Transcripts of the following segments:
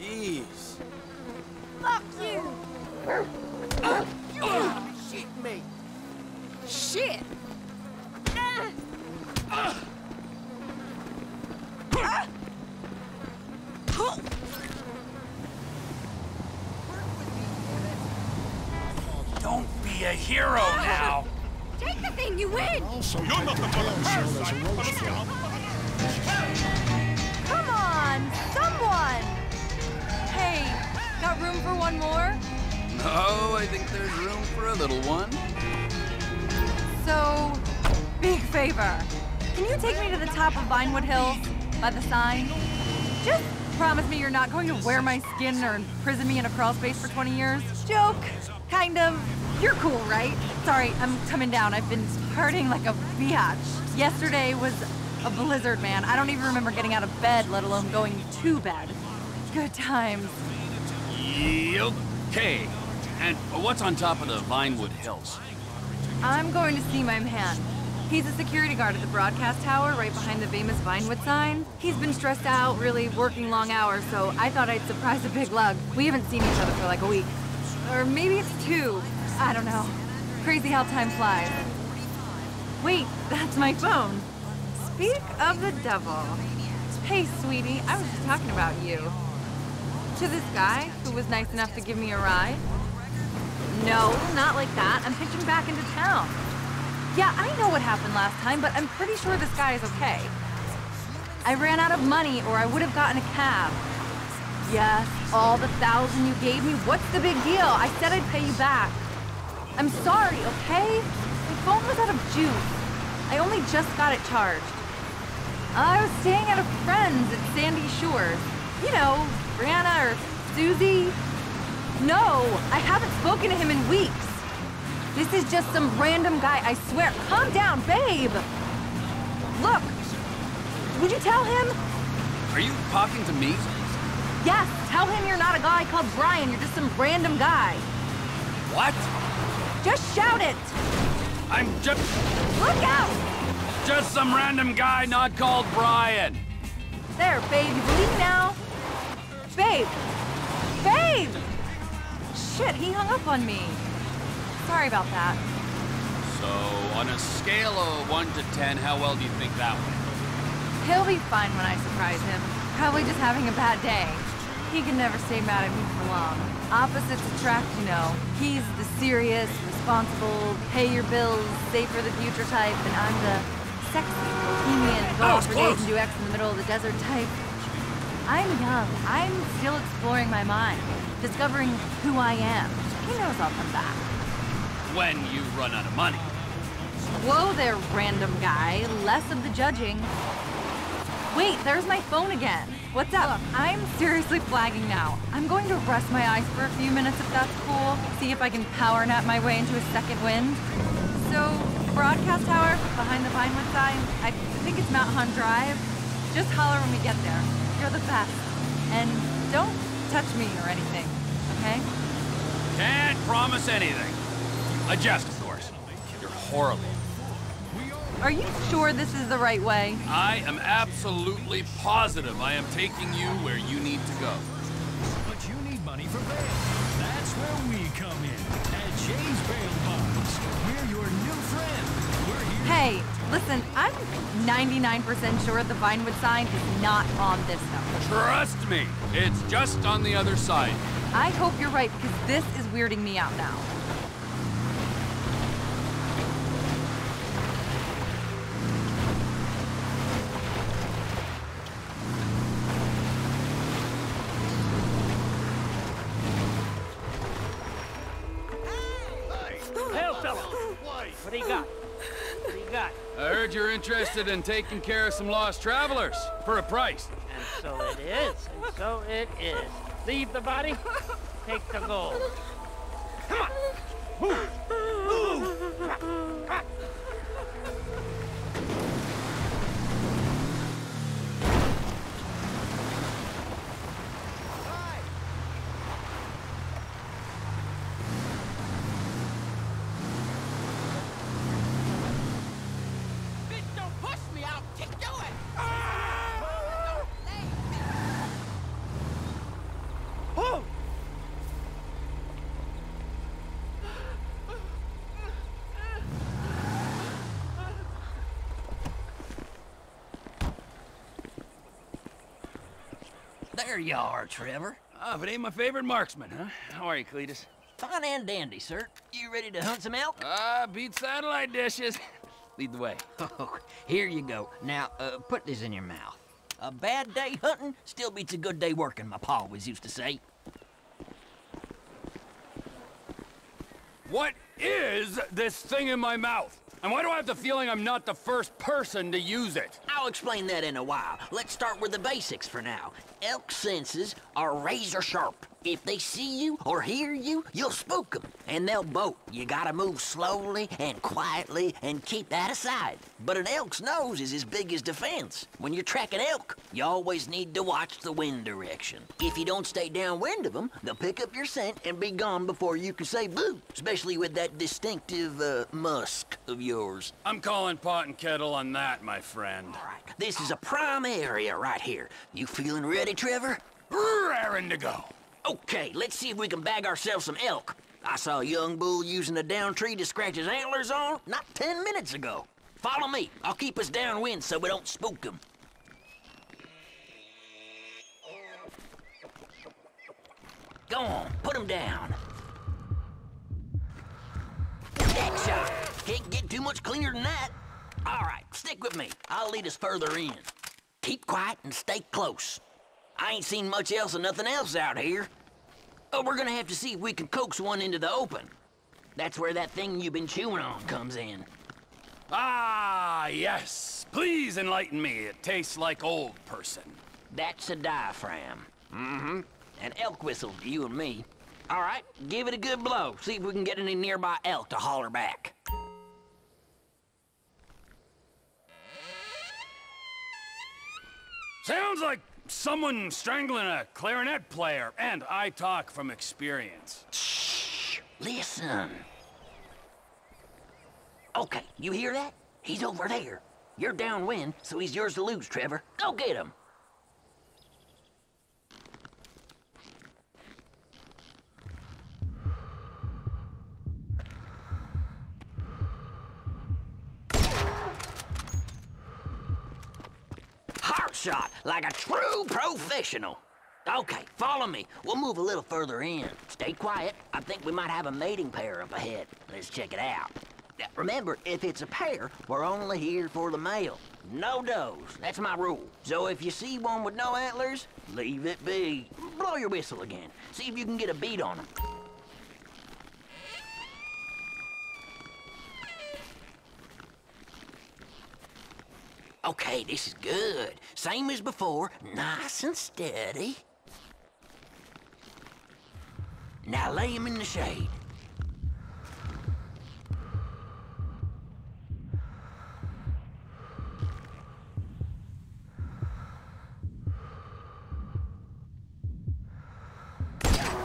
Jeez. Fuck you! You shit me. Shit! Don't be a hero now. Take the thing, you win! Also, You're nothing but a parasite. I think there's room for a little one. So, big favor. Can you take me to the top of Vinewood Hills by the sign? Just promise me you're not going to wear my skin or imprison me in a crawl space for 20 years. Joke, kind of. You're cool, right? Sorry, I'm coming down. I've been partying like a biatch. Yesterday was a blizzard, man. I don't even remember getting out of bed, let alone going to bed. Good times. Okay. And what's on top of the Vinewood Hills? I'm going to see my man. He's a security guard at the broadcast tower right behind the famous Vinewood sign. He's been stressed out, really working long hours, so I thought I'd surprise a big lug. We haven't seen each other for like a week. Or maybe it's two. I don't know. Crazy how time flies. Wait, that's my phone. Speak of the devil. Hey, sweetie, I was just talking about you. To this guy who was nice enough to give me a ride. No, not like that. I'm pitching back into town. Yeah, I know what happened last time, but I'm pretty sure this guy is okay. I ran out of money or I would have gotten a cab. Yes, all the thousand you gave me, what's the big deal? I said I'd pay you back. I'm sorry, okay? My phone was out of juice. I only just got it charged. I was staying at a friend's at Sandy Shores. You know, Brianna or Susie. No, I haven't spoken to him in weeks. This is just some random guy, I swear. Calm down, babe! Look! Would you tell him? Are you talking to me? Yes, tell him you're not a guy called Brian, you're just some random guy. What? Just shout it! I'm just Look out! just some random guy not called Brian. There, babe, you believe now? Babe! Babe! Shit, he hung up on me. Sorry about that. So, on a scale of 1 to 10, how well do you think that went? He'll be fine when I surprise him. Probably just having a bad day. He can never stay mad at me for long. Opposites attract, you know. He's the serious, responsible, pay your bills, save for the future type, and I'm the sexy, bohemian, go out for days and do X in the middle of the desert type. I'm young. I'm still exploring my mind, discovering who I am. He knows I'll come back. When you run out of money. Whoa there, random guy. Less of the judging. Wait, there's my phone again. What's up? I'm seriously flagging now. I'm going to rest my eyes for a few minutes if that's cool. See if I can power nap my way into a second wind. So, broadcast tower behind the Vinewood sign. I think it's Mount Haan Drive. Just holler when we get there. You're the best. And don't touch me or anything, okay? Can't promise anything. A jest, of course. You're horrible. Are you sure this is the right way? I am absolutely positive I am taking you where you need to go. But you need money for bail. That's where we come in. At Jay's Bail Bonds. We're your new friend. We're here. Hey, listen, I'm 99% sure the Vinewood sign is not on this note. Trust me, it's just on the other side. I hope you're right because this is weirding me out now. Hail, fella! What do you got? What do you got? I heard you're interested in taking care of some lost travelers for a price. And so it is, and so it is. Leave the body, take the gold. Come on! Move! Bitch, don't push me, I'll kick your ass! There you are, Trevor. Ah, but ain't my favorite marksman, huh? How are you, Cletus? Fine and dandy, sir. You ready to hunt some elk? Ah, beat satellite dishes. Lead the way. Oh, here you go. Now, uh, put this in your mouth. A bad day hunting still beats a good day working, my pa always used to say. What is this thing in my mouth? And why do I have the feeling I'm not the first person to use it? I'll explain that in a while. Let's start with the basics for now. Elk senses are razor sharp. If they see you or hear you, you'll spook them, and they'll bolt. You gotta move slowly and quietly and keep that aside. But an elk's nose is as big as defense. When you're tracking elk, you always need to watch the wind direction. If you don't stay downwind of them, they'll pick up your scent and be gone before you can say boo, especially with that distinctive uh, musk of yours. I'm calling pot and kettle on that, my friend. All right, this is a prime area right here. You feeling ready, Trevor? Raring to go. Okay, let's see if we can bag ourselves some elk. I saw a young bull using a down tree to scratch his antlers on not ten minutes ago. Follow me. I'll keep us downwind so we don't spook them. Go on, put him down. Neck shot. Can't get too much cleaner than that. All right, stick with me. I'll lead us further in. Keep quiet and stay close. I ain't seen much else and nothing else out here. Oh, we're gonna have to see if we can coax one into the open. That's where that thing you've been chewing on comes in. Ah, yes. Please enlighten me. It tastes like old person. That's a diaphragm. Mm-hmm. An elk whistle to you and me. All right, give it a good blow. See if we can get any nearby elk to holler back. Sounds like someone strangling a clarinet player, and I talk from experience. Shh, listen. Okay, you hear that? He's over there. You're downwind, so he's yours to lose, Trevor. Go get him. Heart shot, like a true professional. Okay, follow me. We'll move a little further in. Stay quiet. I think we might have a mating pair up ahead. Let's check it out. Now, remember, if it's a pair, we're only here for the male. No does. That's my rule. So if you see one with no antlers, leave it be. Blow your whistle again. See if you can get a beat on them. Okay, this is good. Same as before, nice and steady. Now lay him in the shade.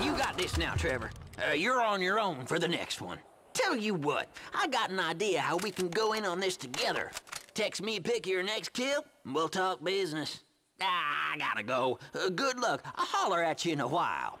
You got this now, Trevor. Uh, you're on your own for the next one. Tell you what, I got an idea how we can go in on this together. Text me a pic of your next kill, and we'll talk business. Ah, I gotta go. Uh, good luck. I'll holler at you in a while.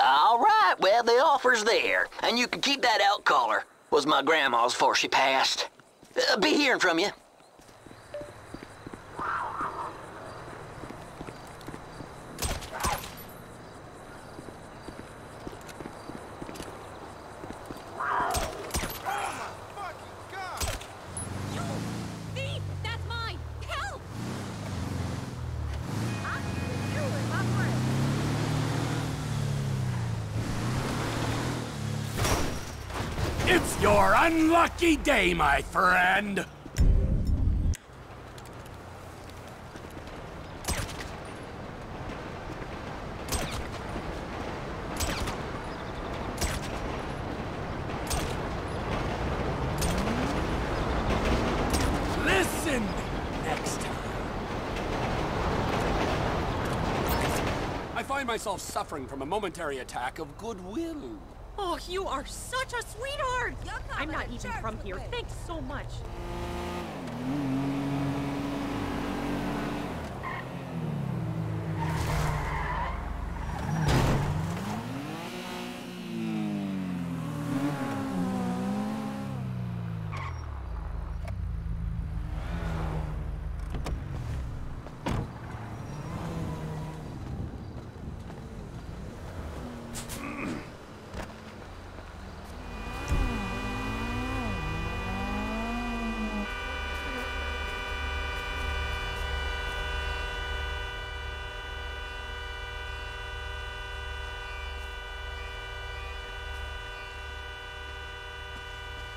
All right, well, the offer's there, and you can keep that elk collar. Was my grandma's before she passed. Uh, be hearing from you. Your unlucky day, my friend. Listen next. I find myself suffering from a momentary attack of goodwill. Oh, you are such a sweetheart. I'm not even from here. Thanks so much.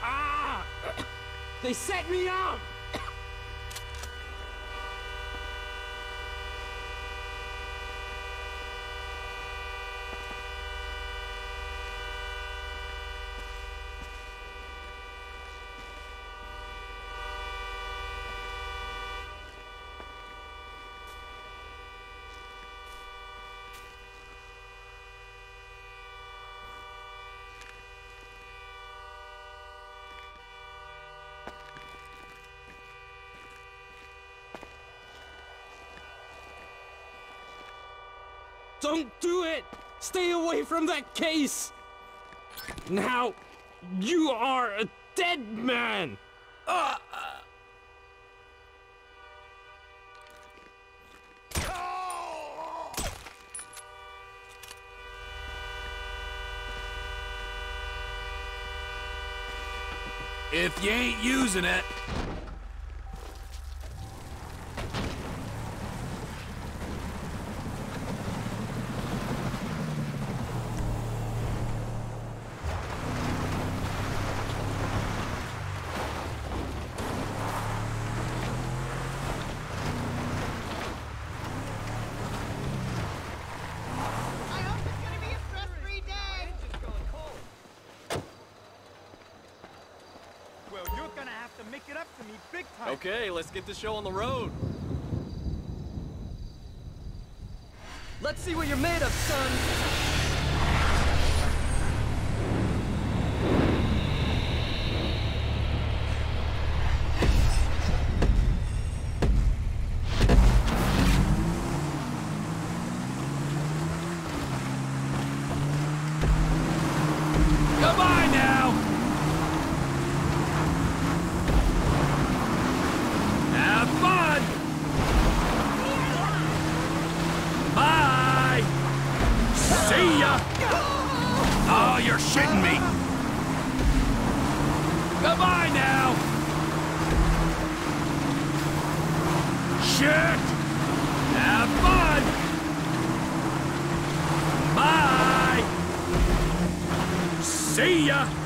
Ah! They set me up! Don't do it! Stay away from that case! Now, you are a dead man! Uh, If you ain't using it, I hope it's gonna be a stress-free day. Well, you're gonna have to make it up to me big time. Okay, let's get the show on the road. Let's see what you're made of, son! Shit. Have fun. Bye. See ya!